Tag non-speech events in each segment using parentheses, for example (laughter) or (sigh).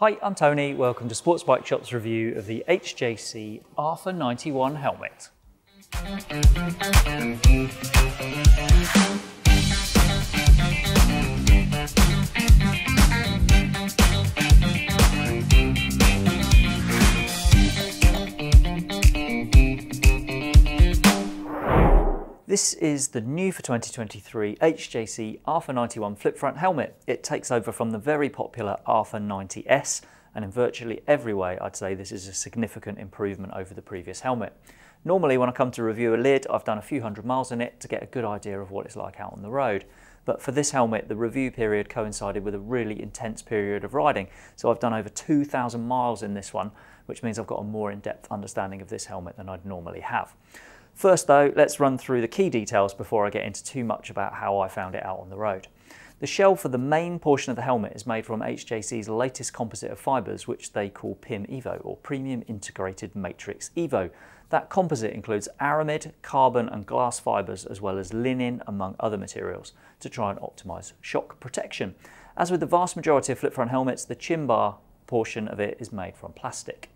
Hi, I'm Tony. Welcome to Sports Bike Shop's review of the HJC RPHA 91 helmet. This is the new for 2023 HJC RPHA 91 flip front helmet. It takes over from the very popular RPHA 90S and in virtually every way I'd say this is a significant improvement over the previous helmet. Normally when I come to review a lid I've done a few hundred miles in it to get a good idea of what it's like out on the road. But for this helmet the review period coincided with a really intense period of riding so I've done over 2,000 miles in this one which means I've got a more in-depth understanding of this helmet than I'd normally have. First though, let's run through the key details before I get into too much about how I found it out on the road. The shell for the main portion of the helmet is made from HJC's latest composite of fibres, which they call PIM Evo, or Premium Integrated Matrix Evo. That composite includes aramid, carbon and glass fibres, as well as linen, among other materials, to try and optimise shock protection. As with the vast majority of flip front helmets, the chin bar portion of it is made from plastic.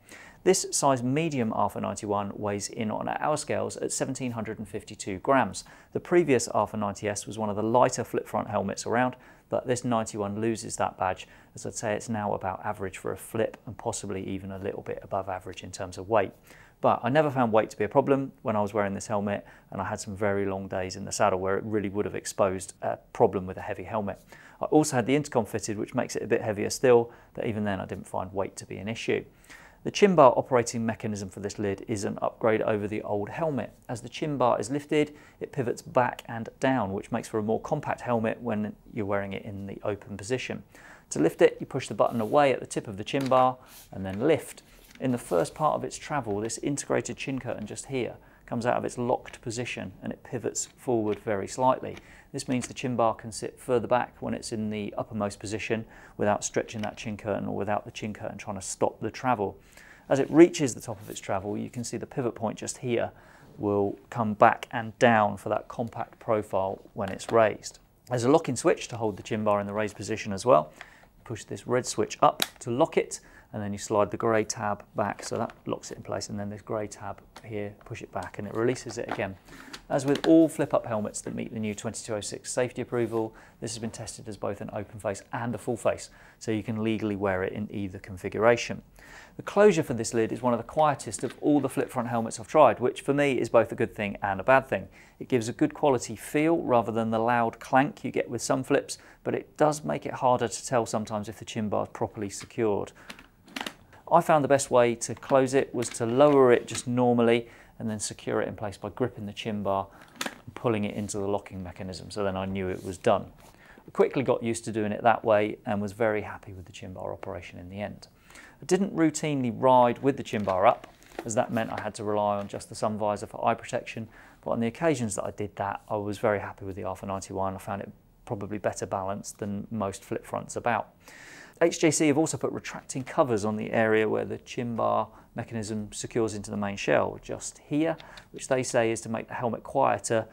This size medium RPHA 91 weighs in on our scales at 1752 grams. The previous RPHA 90S was one of the lighter flip front helmets around, but this 91 loses that badge, as I'd say it's now about average for a flip and possibly even a little bit above average in terms of weight. But I never found weight to be a problem when I was wearing this helmet and I had some very long days in the saddle where it really would have exposed a problem with a heavy helmet. I also had the intercom fitted which makes it a bit heavier still, but even then I didn't find weight to be an issue. The chin bar operating mechanism for this lid is an upgrade over the old helmet. As the chin bar is lifted, it pivots back and down, which makes for a more compact helmet when you're wearing it in the open position. To lift it, you push the button away at the tip of the chin bar and then lift. In the first part of its travel, this integrated chin curtain just here comes out of its locked position and it pivots forward very slightly. This means the chin bar can sit further back when it's in the uppermost position without stretching that chin curtain or without the chin curtain trying to stop the travel. As it reaches the top of its travel, you can see the pivot point just here will come back and down for that compact profile when it's raised. There's a locking switch to hold the chin bar in the raised position as well. Push this red switch up to lock it and then you slide the grey tab back so that locks it in place and then this grey tab here push it back and it releases it again. As with all flip-up helmets that meet the new 2206 safety approval, this has been tested as both an open face and a full face, so you can legally wear it in either configuration. The closure for this lid is one of the quietest of all the flip front helmets I've tried, which for me is both a good thing and a bad thing. It gives a good quality feel rather than the loud clank you get with some flips, but it does make it harder to tell sometimes if the chin bar is properly secured. I found the best way to close it was to lower it just normally and then secure it in place by gripping the chin bar and pulling it into the locking mechanism so then I knew it was done. I quickly got used to doing it that way and was very happy with the chin bar operation in the end. I didn't routinely ride with the chin bar up as that meant I had to rely on just the sun visor for eye protection but on the occasions that I did that I was very happy with the RPHA 91. I found it probably better balanced than most flip fronts about. HJC have also put retracting covers on the area where the chin bar mechanism secures into the main shell, just here, which they say is to make the helmet quieter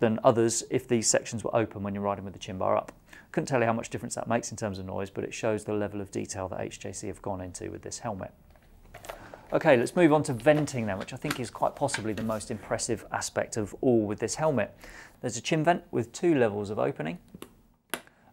than others if these sections were open when you're riding with the chin bar up. Couldn't tell you how much difference that makes in terms of noise, but it shows the level of detail that HJC have gone into with this helmet. Okay, let's move on to venting then, which I think is quite possibly the most impressive aspect of all with this helmet. There's a chin vent with two levels of opening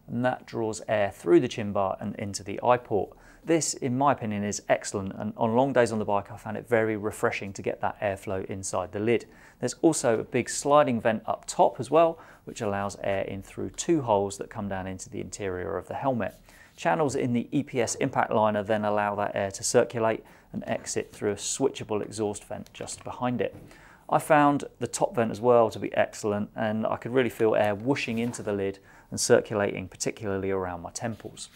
and that draws air through the chin bar and into the eye port. This, in my opinion, is excellent and on long days on the bike I found it very refreshing to get that airflow inside the lid. There's also a big sliding vent up top as well, which allows air in through two holes that come down into the interior of the helmet. Channels in the EPS impact liner then allow that air to circulate and exit through a switchable exhaust vent just behind it. I found the top vent as well to be excellent and I could really feel air whooshing into the lid and circulating particularly around my temples.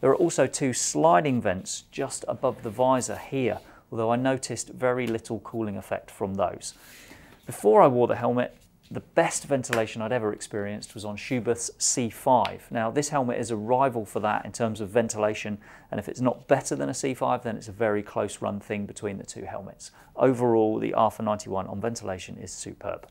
There are also two sliding vents just above the visor here, although I noticed very little cooling effect from those. Before I wore the helmet, the best ventilation I'd ever experienced was on Schuberth's C5. Now this helmet is a rival for that in terms of ventilation and if it's not better than a C5 then it's a very close run thing between the two helmets. Overall the RPHA 91 on ventilation is superb.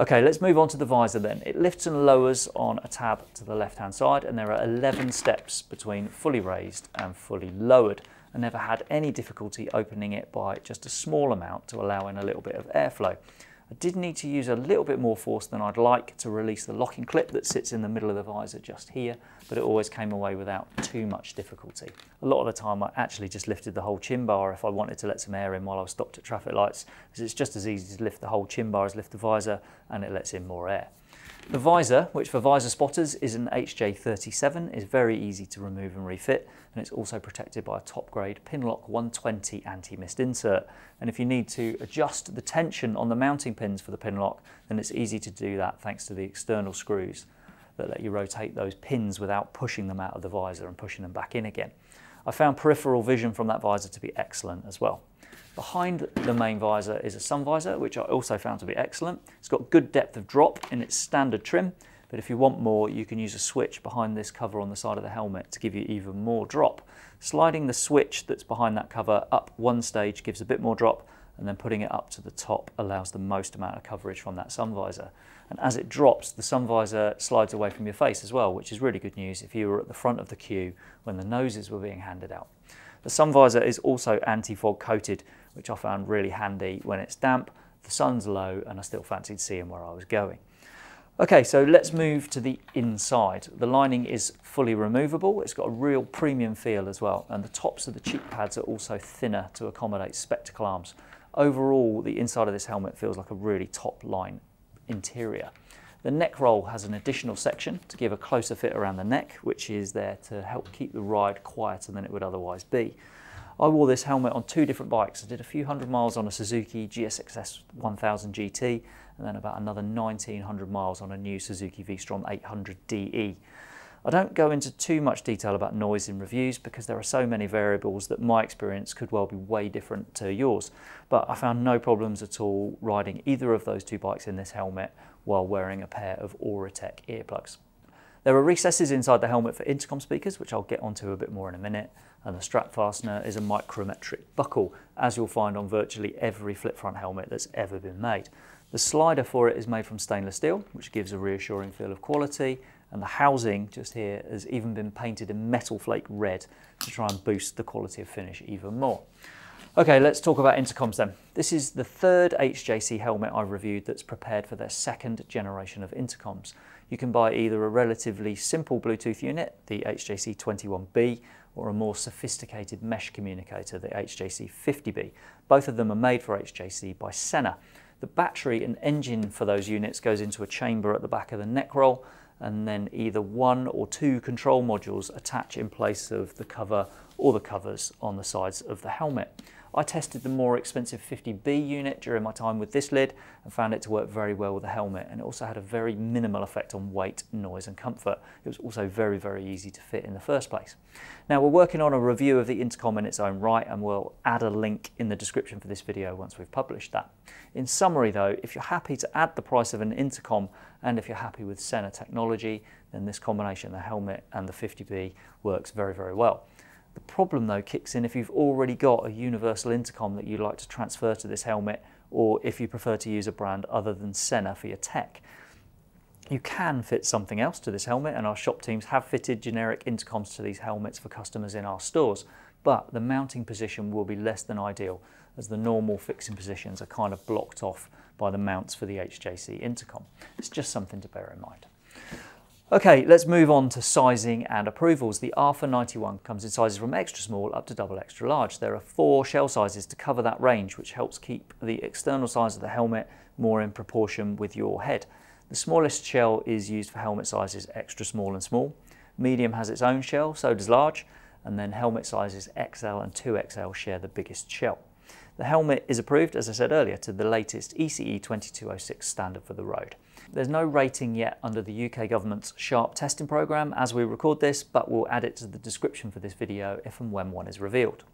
Okay, let's move on to the visor then. It lifts and lowers on a tab to the left-hand side and there are 11 steps between fully raised and fully lowered. I never had any difficulty opening it by just a small amount to allow in a little bit of airflow. I did need to use a little bit more force than I'd like to release the locking clip that sits in the middle of the visor just here, but it always came away without too much difficulty. A lot of the time I actually just lifted the whole chin bar if I wanted to let some air in while I was stopped at traffic lights, because it's just as easy to lift the whole chin bar as lift the visor and it lets in more air. The visor, which for visor spotters is an HJ37, is very easy to remove and refit, and it's also protected by a top grade Pinlock 120 anti-mist insert. And if you need to adjust the tension on the mounting pins for the Pinlock, then it's easy to do that thanks to the external screws that let you rotate those pins without pushing them out of the visor and pushing them back in again. I found peripheral vision from that visor to be excellent as well. Behind the main visor is a sun visor, which I also found to be excellent. It's got good depth of drop in its standard trim, but if you want more, you can use a switch behind this cover on the side of the helmet to give you even more drop. Sliding the switch that's behind that cover up one stage gives a bit more drop, and then putting it up to the top allows the most amount of coverage from that sun visor. And as it drops, the sun visor slides away from your face as well, which is really good news if you were at the front of the queue when the noses were being handed out. The sun visor is also anti-fog coated, which I found really handy when it's damp, the sun's low, and I still fancied seeing where I was going. Okay, so let's move to the inside. The lining is fully removable. It's got a real premium feel as well, and the tops of the cheek pads are also thinner to accommodate spectacle arms. Overall, the inside of this helmet feels like a really top line interior. The neck roll has an additional section to give a closer fit around the neck, which is there to help keep the ride quieter than it would otherwise be. I wore this helmet on two different bikes. I did a few hundred miles on a Suzuki GSXS 1000 GT and then about another 1900 miles on a new Suzuki V-Strom 800DE. I don't go into too much detail about noise in reviews because there are so many variables that my experience could well be way different to yours. But I found no problems at all riding either of those two bikes in this helmet while wearing a pair of Auritech earplugs. There are recesses inside the helmet for intercom speakers, which I'll get onto a bit more in a minute, and the strap fastener is a micrometric buckle, as you'll find on virtually every flip front helmet that's ever been made. The slider for it is made from stainless steel, which gives a reassuring feel of quality, and the housing just here has even been painted in metal flake red to try and boost the quality of finish even more. Okay, let's talk about intercoms then. This is the third HJC helmet I've reviewed that's prepared for their second generation of intercoms. You can buy either a relatively simple Bluetooth unit, the HJC 21B, or a more sophisticated mesh communicator, the HJC 50B. Both of them are made for HJC by Sena. The battery and engine for those units goes into a chamber at the back of the neck roll, and then either one or two control modules attach in place of the cover or the covers on the sides of the helmet. I tested the more expensive 50B unit during my time with this lid and found it to work very well with the helmet and it also had a very minimal effect on weight, noise and comfort. It was also very, very easy to fit in the first place. Now we're working on a review of the intercom in its own right and we'll add a link in the description for this video once we've published that. In summary though, if you're happy to add the price of an intercom and if you're happy with Sena technology, then this combination, the helmet and the 50B works very, very well. The problem though kicks in if you've already got a universal intercom that you'd like to transfer to this helmet or if you prefer to use a brand other than Sena for your tech. You can fit something else to this helmet and our shop teams have fitted generic intercoms to these helmets for customers in our stores, but the mounting position will be less than ideal as the normal fixing positions are kind of blocked off by the mounts for the HJC intercom. It's just something to bear in mind. Okay, let's move on to sizing and approvals. The RPHA 91 comes in sizes from extra small up to double extra large. There are four shell sizes to cover that range, which helps keep the external size of the helmet more in proportion with your head. The smallest shell is used for helmet sizes extra small and small. Medium has its own shell, so does large, and then helmet sizes XL and 2XL share the biggest shell. The helmet is approved, as I said earlier, to the latest ECE 2206 standard for the road. There's no rating yet under the UK government's SHARP testing programme as we record this, but we'll add it to the description for this video if and when one is revealed.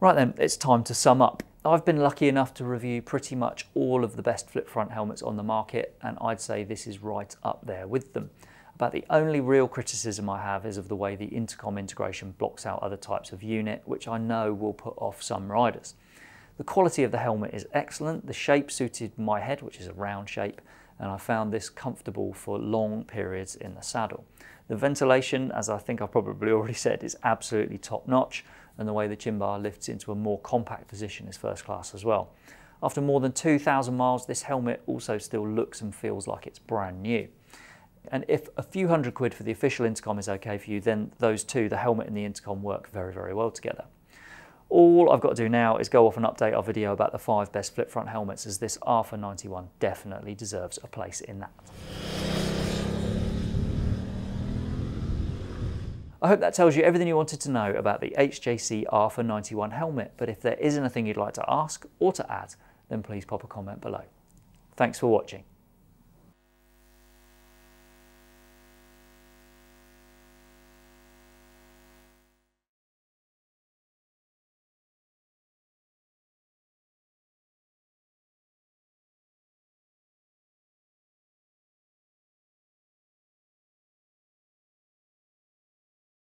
Right then, it's time to sum up. I've been lucky enough to review pretty much all of the best flip front helmets on the market, and I'd say this is right up there with them. About the only real criticism I have is of the way the intercom integration blocks out other types of unit, which I know will put off some riders. The quality of the helmet is excellent. The shape suited my head, which is a round shape, and I found this comfortable for long periods in the saddle. The ventilation, as I think I've probably (laughs) already said, is absolutely top notch and the way the chin bar lifts into a more compact position is first class as well. After more than 2,000 miles, this helmet also still looks and feels like it's brand new. And if a few hundred quid for the official intercom is okay for you, then those two, the helmet and the intercom, work very, very well together. All I've got to do now is go off and update our video about the five best flip front helmets as this RPHA 91 definitely deserves a place in that. I hope that tells you everything you wanted to know about the HJC RPHA 91 helmet, but if there is anything you'd like to ask or to add, then please pop a comment below. Thanks for watching.